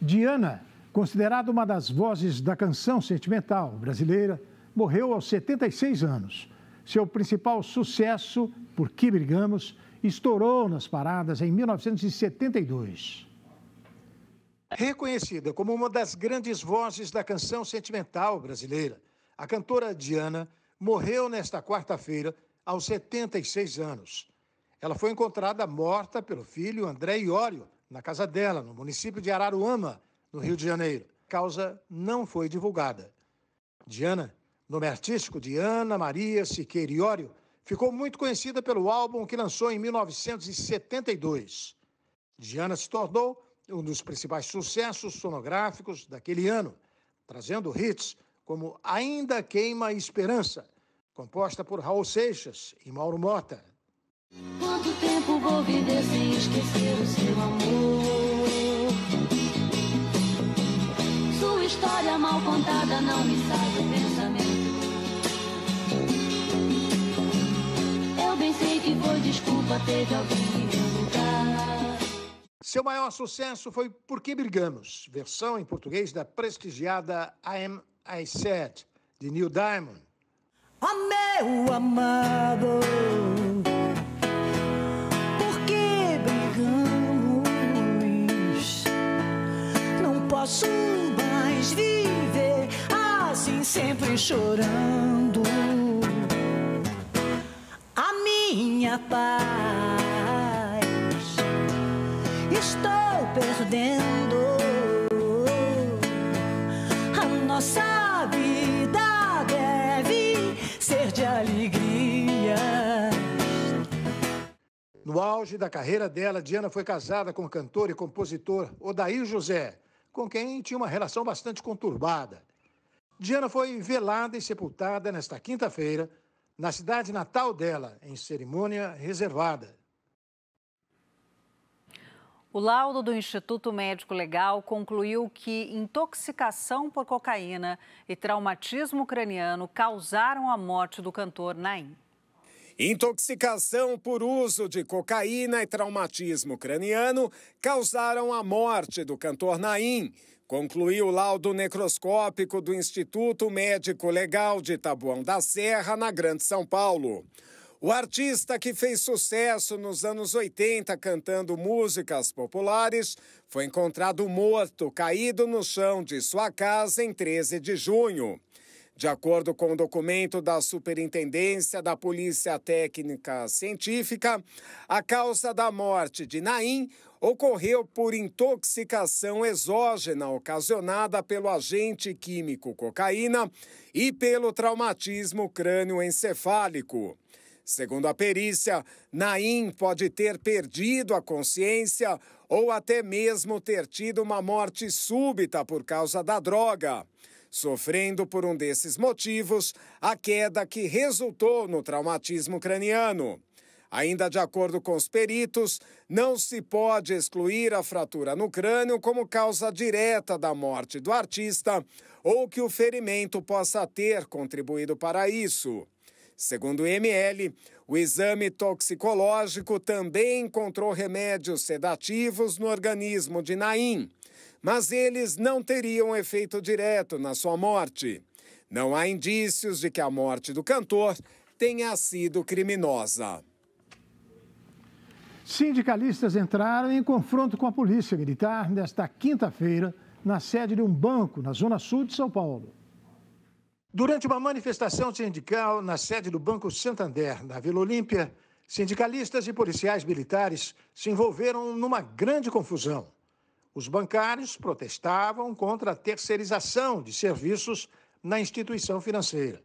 Diana, considerada uma das vozes da canção sentimental brasileira, morreu aos 76 anos. Seu principal sucesso, Por Que Brigamos, estourou nas paradas em 1972. Reconhecida como uma das grandes vozes da canção sentimental brasileira, a cantora Diana morreu nesta quarta-feira aos 76 anos. Ela foi encontrada morta pelo filho André Iório na casa dela, no município de Araruama, no Rio de Janeiro. A causa não foi divulgada. Diana, nome artístico de Ana Maria Siqueira Iório, ficou muito conhecida pelo álbum que lançou em 1972. Diana se tornou um dos principais sucessos sonográficos daquele ano, trazendo hits como Ainda Queima Esperança, composta por Raul Seixas e Mauro Mota. Quanto tempo vou viver sem esquecer o seu amor? Sua história mal contada não me sai do pensamento. Eu bem sei que foi desculpa, teve alguém em meu lugar. Seu maior sucesso foi Por que Brigamos, versão em português da prestigiada I Am I Said, de Neil Diamond. Oh, meu amado. posso mais viver assim, sempre chorando. A minha paz estou perdendo. A nossa No auge da carreira dela, Diana foi casada com o cantor e compositor Odair José com quem tinha uma relação bastante conturbada. Diana foi velada e sepultada nesta quinta-feira, na cidade natal dela, em cerimônia reservada. O laudo do Instituto Médico Legal concluiu que intoxicação por cocaína e traumatismo craniano causaram a morte do cantor Naim. Intoxicação por uso de cocaína e traumatismo craniano causaram a morte do cantor Naim, concluiu o laudo necroscópico do Instituto Médico Legal de Taboão da Serra, na Grande São Paulo. O artista que fez sucesso nos anos 80 cantando músicas populares foi encontrado morto, caído no chão de sua casa em 13 de junho. De acordo com o documento da Superintendência da Polícia Técnica Científica, a causa da morte de Naim ocorreu por intoxicação exógena ocasionada pelo agente químico cocaína e pelo traumatismo crânioencefálico. Segundo a perícia, Naim pode ter perdido a consciência ou até mesmo ter tido uma morte súbita por causa da droga sofrendo por um desses motivos a queda que resultou no traumatismo craniano. Ainda de acordo com os peritos, não se pode excluir a fratura no crânio como causa direta da morte do artista ou que o ferimento possa ter contribuído para isso. Segundo o ML, o exame toxicológico também encontrou remédios sedativos no organismo de Naim mas eles não teriam efeito direto na sua morte. Não há indícios de que a morte do cantor tenha sido criminosa. Sindicalistas entraram em confronto com a Polícia Militar nesta quinta-feira na sede de um banco na Zona Sul de São Paulo. Durante uma manifestação sindical na sede do Banco Santander, na Vila Olímpia, sindicalistas e policiais militares se envolveram numa grande confusão. Os bancários protestavam contra a terceirização de serviços na instituição financeira.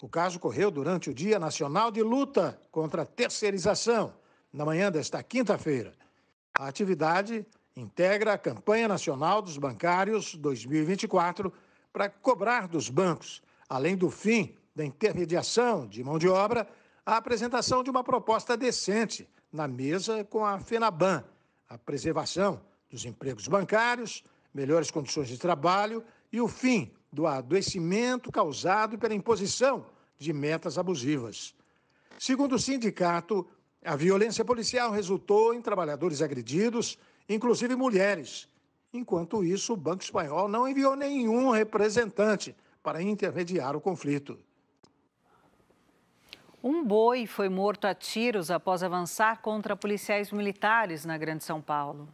O caso ocorreu durante o Dia Nacional de Luta contra a Terceirização, na manhã desta quinta-feira. A atividade integra a Campanha Nacional dos Bancários 2024 para cobrar dos bancos, além do fim da intermediação de mão de obra, a apresentação de uma proposta decente na mesa com a FENABAN, a preservação dos empregos bancários, melhores condições de trabalho e o fim do adoecimento causado pela imposição de metas abusivas. Segundo o sindicato, a violência policial resultou em trabalhadores agredidos, inclusive mulheres. Enquanto isso, o Banco Espanhol não enviou nenhum representante para intermediar o conflito. Um boi foi morto a tiros após avançar contra policiais militares na Grande São Paulo.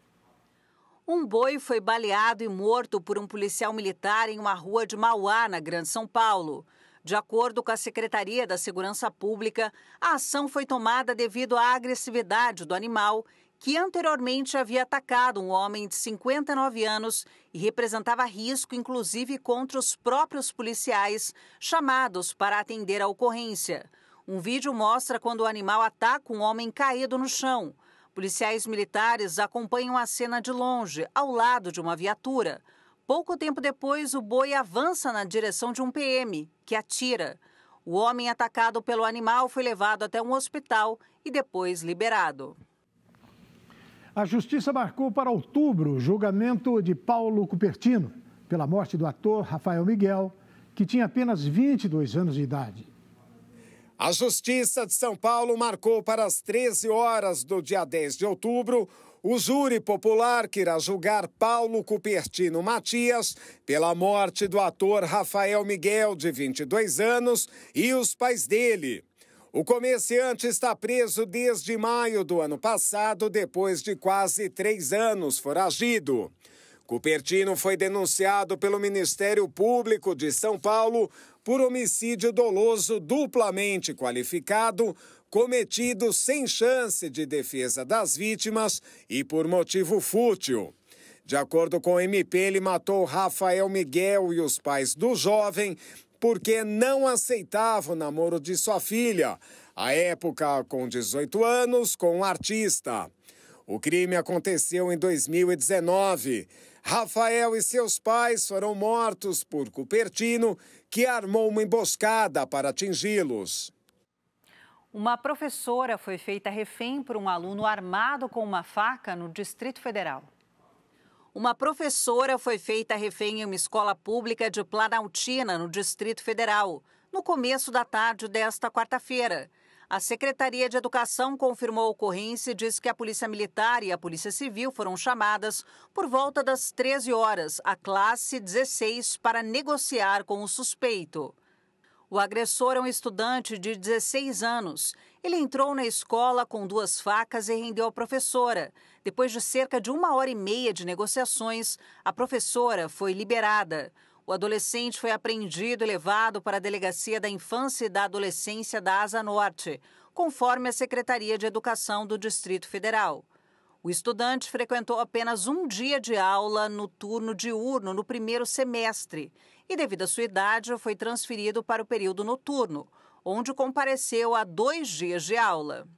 Um boi foi baleado e morto por um policial militar em uma rua de Mauá, na Grande São Paulo. De acordo com a Secretaria da Segurança Pública, a ação foi tomada devido à agressividade do animal, que anteriormente havia atacado um homem de 59 anos e representava risco, inclusive, contra os próprios policiais chamados para atender a ocorrência. Um vídeo mostra quando o animal ataca um homem caído no chão. Policiais militares acompanham a cena de longe, ao lado de uma viatura. Pouco tempo depois, o boi avança na direção de um PM, que atira. O homem atacado pelo animal foi levado até um hospital e depois liberado. A justiça marcou para outubro o julgamento de Paulo Cupertino pela morte do ator Rafael Miguel, que tinha apenas 22 anos de idade. A Justiça de São Paulo marcou para as 13 horas do dia 10 de outubro o júri popular que irá julgar Paulo Cupertino Matias pela morte do ator Rafael Miguel, de 22 anos, e os pais dele. O comerciante está preso desde maio do ano passado, depois de quase três anos foragido. Cupertino foi denunciado pelo Ministério Público de São Paulo por homicídio doloso duplamente qualificado, cometido sem chance de defesa das vítimas e por motivo fútil. De acordo com o MP, ele matou Rafael Miguel e os pais do jovem porque não aceitava o namoro de sua filha, à época com 18 anos, com um artista. O crime aconteceu em 2019. Rafael e seus pais foram mortos por Cupertino, que armou uma emboscada para atingi-los. Uma professora foi feita refém por um aluno armado com uma faca no Distrito Federal. Uma professora foi feita refém em uma escola pública de Planaltina, no Distrito Federal, no começo da tarde desta quarta-feira. A Secretaria de Educação confirmou a ocorrência e disse que a Polícia Militar e a Polícia Civil foram chamadas por volta das 13 horas à classe 16 para negociar com o suspeito. O agressor é um estudante de 16 anos. Ele entrou na escola com duas facas e rendeu a professora. Depois de cerca de uma hora e meia de negociações, a professora foi liberada. O adolescente foi apreendido e levado para a Delegacia da Infância e da Adolescência da Asa Norte, conforme a Secretaria de Educação do Distrito Federal. O estudante frequentou apenas um dia de aula no turno diurno no primeiro semestre e, devido à sua idade, foi transferido para o período noturno, onde compareceu a dois dias de aula.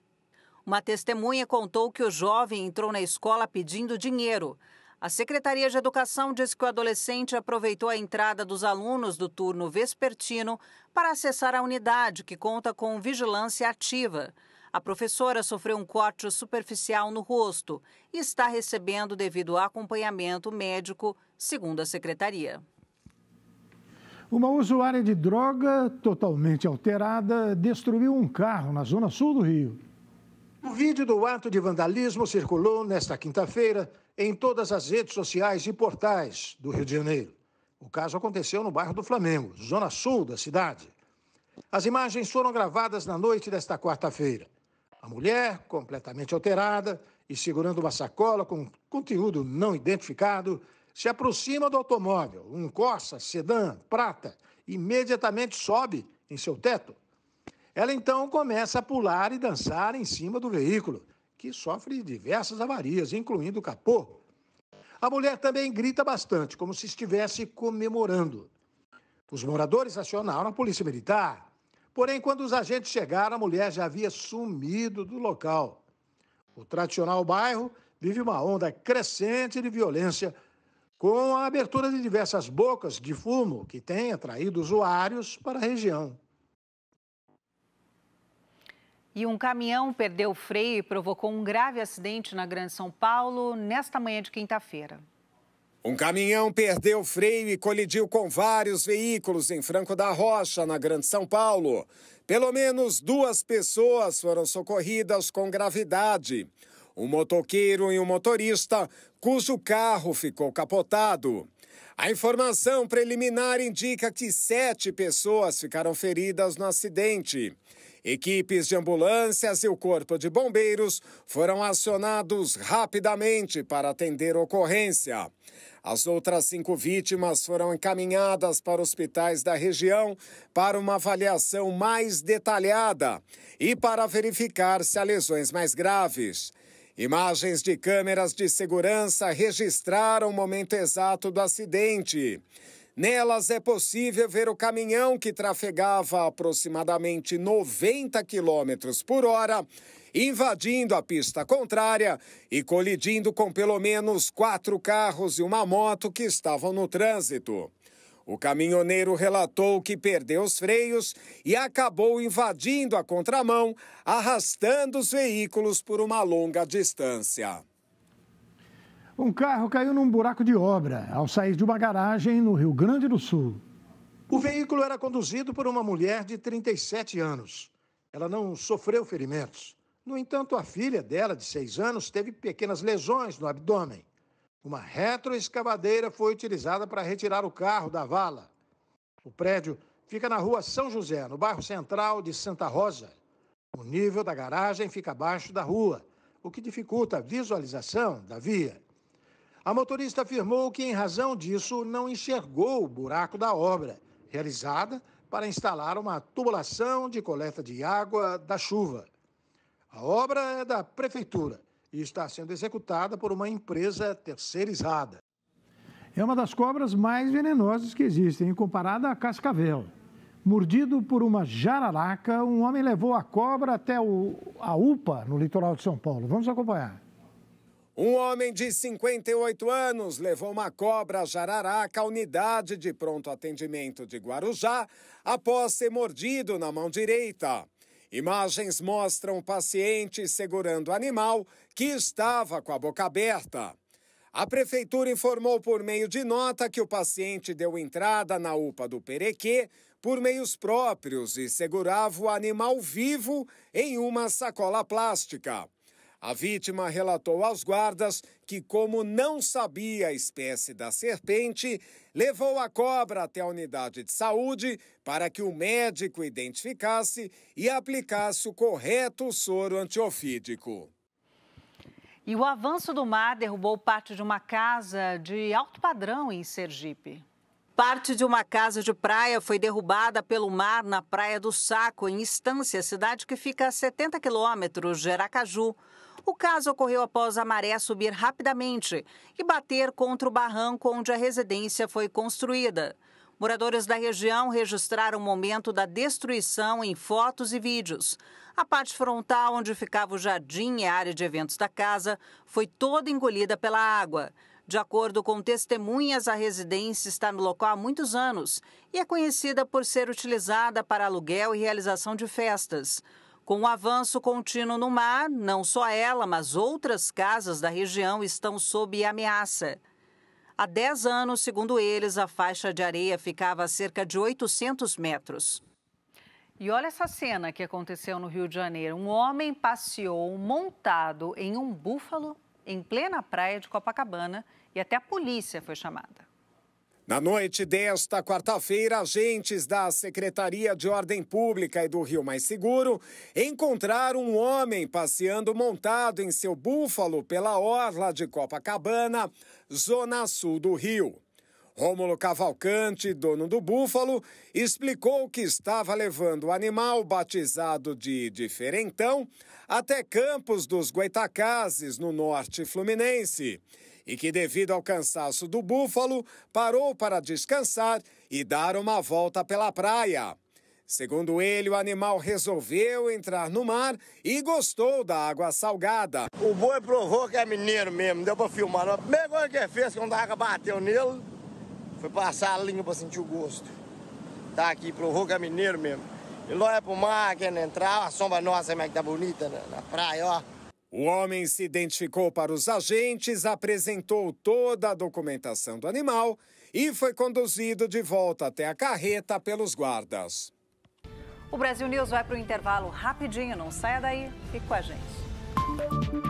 Uma testemunha contou que o jovem entrou na escola pedindo dinheiro. A Secretaria de Educação diz que o adolescente aproveitou a entrada dos alunos do turno vespertino para acessar a unidade, que conta com vigilância ativa. A professora sofreu um corte superficial no rosto e está recebendo devido ao acompanhamento médico, segundo a secretaria. Uma usuária de droga totalmente alterada destruiu um carro na zona sul do Rio. O vídeo do ato de vandalismo circulou nesta quinta-feira em todas as redes sociais e portais do Rio de Janeiro. O caso aconteceu no bairro do Flamengo, zona sul da cidade. As imagens foram gravadas na noite desta quarta-feira. A mulher, completamente alterada e segurando uma sacola com conteúdo não identificado, se aproxima do automóvel, um Corsa sedã prata, imediatamente sobe em seu teto. Ela então começa a pular e dançar em cima do veículo, que sofre diversas avarias, incluindo o capô. A mulher também grita bastante, como se estivesse comemorando. Os moradores acionaram a polícia militar. Porém, quando os agentes chegaram, a mulher já havia sumido do local. O tradicional bairro vive uma onda crescente de violência, com a abertura de diversas bocas de fumo que têm atraído usuários para a região. E um caminhão perdeu o freio e provocou um grave acidente na Grande São Paulo nesta manhã de quinta-feira. Um caminhão perdeu freio e colidiu com vários veículos em Franco da Rocha, na Grande São Paulo. Pelo menos duas pessoas foram socorridas com gravidade. Um motoqueiro e um motorista, cujo carro ficou capotado. A informação preliminar indica que sete pessoas ficaram feridas no acidente. Equipes de ambulâncias e o Corpo de Bombeiros foram acionados rapidamente para atender ocorrência. As outras cinco vítimas foram encaminhadas para hospitais da região para uma avaliação mais detalhada e para verificar se há lesões mais graves. Imagens de câmeras de segurança registraram o momento exato do acidente. Nelas é possível ver o caminhão que trafegava aproximadamente 90 km por hora, invadindo a pista contrária e colidindo com pelo menos quatro carros e uma moto que estavam no trânsito. O caminhoneiro relatou que perdeu os freios e acabou invadindo a contramão, arrastando os veículos por uma longa distância. Um carro caiu num buraco de obra ao sair de uma garagem no Rio Grande do Sul. O veículo era conduzido por uma mulher de 37 anos. Ela não sofreu ferimentos. No entanto, a filha dela, de 6 anos, teve pequenas lesões no abdômen. Uma retroescavadeira foi utilizada para retirar o carro da vala. O prédio fica na rua São José, no bairro central de Santa Rosa. O nível da garagem fica abaixo da rua, o que dificulta a visualização da via. A motorista afirmou que, em razão disso, não enxergou o buraco da obra, realizada para instalar uma tubulação de coleta de água da chuva. A obra é da prefeitura e está sendo executada por uma empresa terceirizada. É uma das cobras mais venenosas que existem, comparada à cascavel. Mordido por uma jararaca, um homem levou a cobra até o, a UPA, no litoral de São Paulo. Vamos acompanhar. Um homem de 58 anos levou uma cobra jararaca à unidade de pronto atendimento de Guarujá após ser mordido na mão direita. Imagens mostram o paciente segurando o animal que estava com a boca aberta. A prefeitura informou por meio de nota que o paciente deu entrada na UPA do Perequê por meios próprios e segurava o animal vivo em uma sacola plástica. A vítima relatou aos guardas que, como não sabia a espécie da serpente, levou a cobra até a unidade de saúde para que o médico identificasse e aplicasse o correto soro antiofídico. E o avanço do mar derrubou parte de uma casa de alto padrão em Sergipe. Parte de uma casa de praia foi derrubada pelo mar na Praia do Saco, em Estância, cidade que fica a 70 quilômetros de Aracaju. O caso ocorreu após a maré subir rapidamente e bater contra o barranco onde a residência foi construída. Moradores da região registraram o momento da destruição em fotos e vídeos. A parte frontal, onde ficava o jardim e a área de eventos da casa, foi toda engolida pela água. De acordo com testemunhas, a residência está no local há muitos anos e é conhecida por ser utilizada para aluguel e realização de festas. Com o avanço contínuo no mar, não só ela, mas outras casas da região estão sob ameaça. Há 10 anos, segundo eles, a faixa de areia ficava a cerca de 800 metros. E olha essa cena que aconteceu no Rio de Janeiro. Um homem passeou montado em um búfalo em plena praia de Copacabana e até a polícia foi chamada. Na noite desta quarta-feira, agentes da Secretaria de Ordem Pública e do Rio Mais Seguro encontraram um homem passeando montado em seu búfalo pela orla de Copacabana, zona sul do Rio. Rômulo Cavalcante, dono do búfalo, explicou que estava levando o animal batizado de Diferentão até Campos dos Goitacazes, no norte fluminense e que, devido ao cansaço do búfalo, parou para descansar e dar uma volta pela praia. Segundo ele, o animal resolveu entrar no mar e gostou da água salgada. O boi provou que é mineiro mesmo, deu para filmar. A primeira coisa que ele fez quando a água bateu nele foi passar a língua para sentir o gosto. Tá aqui, provou que é mineiro mesmo. Ele olha pro mar, querendo entrar, a sombra nossa como é que tá bonita na, na praia, ó. O homem se identificou para os agentes, apresentou toda a documentação do animal e foi conduzido de volta até a carreta pelos guardas. O Brasil News vai para o intervalo rapidinho, não saia daí, fique com a gente.